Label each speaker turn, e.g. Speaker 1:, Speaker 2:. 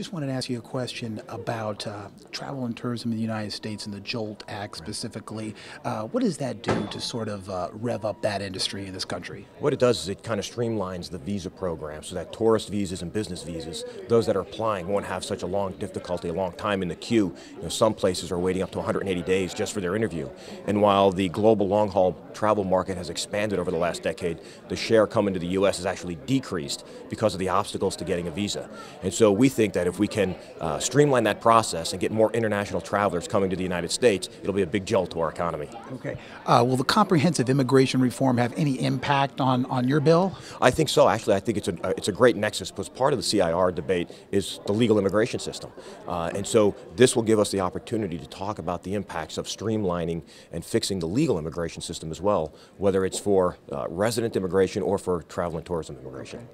Speaker 1: just wanted to ask you a question about uh, travel and tourism in the United States and the JOLT Act specifically. Uh, what does that do to sort of uh, rev up that industry in this country?
Speaker 2: What it does is it kind of streamlines the visa program so that tourist visas and business visas, those that are applying won't have such a long difficulty, a long time in the queue. You know, some places are waiting up to 180 days just for their interview. And while the global long-haul travel market has expanded over the last decade, the share coming to the U.S. has actually decreased because of the obstacles to getting a visa. And so we think that if we can uh, streamline that process and get more international travelers coming to the United States, it'll be a big jolt to our economy.
Speaker 1: Okay. Uh, will the comprehensive immigration reform have any impact on, on your bill?
Speaker 2: I think so. Actually, I think it's a, it's a great nexus because part of the CIR debate is the legal immigration system. Uh, and so this will give us the opportunity to talk about the impacts of streamlining and fixing the legal immigration system as well, whether it's for uh, resident immigration or for travel and tourism immigration.